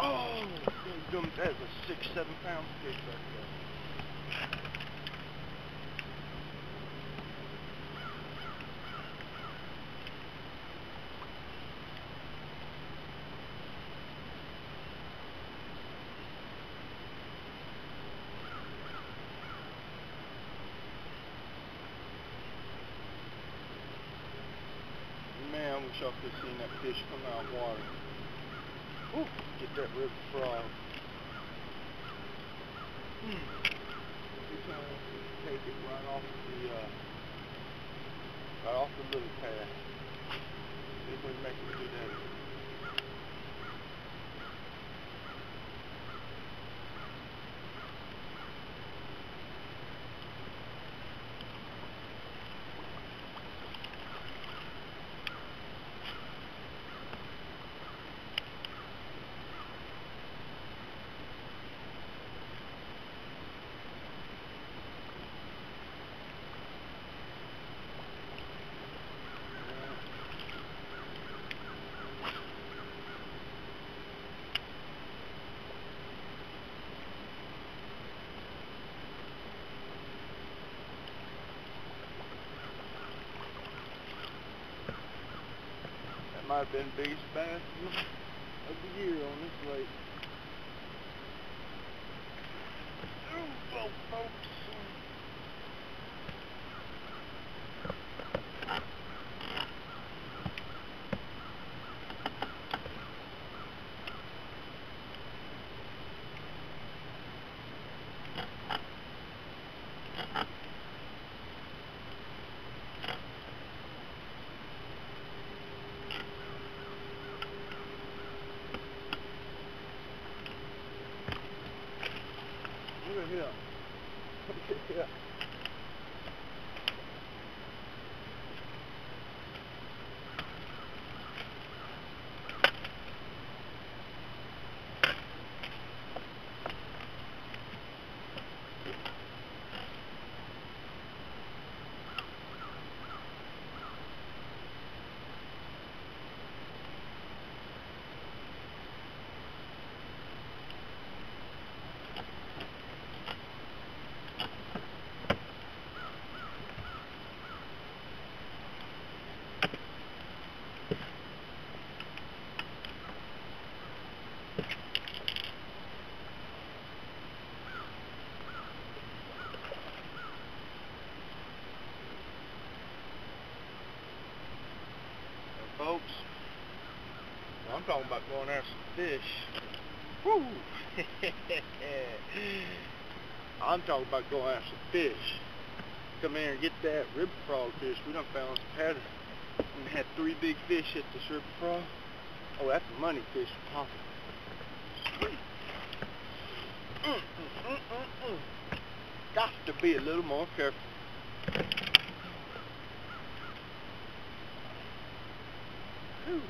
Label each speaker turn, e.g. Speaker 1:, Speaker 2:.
Speaker 1: Oh, them- that's a six, seven pound fish right there. Man, I wish I could have seen that fish come out of water. Ooh, get that ribbit frog. Hmm. This time we can take it right off the, uh, right off the little path. See if we can make it do that. Might have been the biggest bass of the year on this lake. Ooh, oh, folks. Here. Look at here. Now, folks, I'm talking about going after fish. Woo! I'm talking about going after some fish. Come here and get that ribbit frog fish. We done found some pattern. We had three big fish hit this ribbit frog. Oh, that's a money fish popping. Sweet. Mm, mm, mm. Got to be a little more careful. Whew.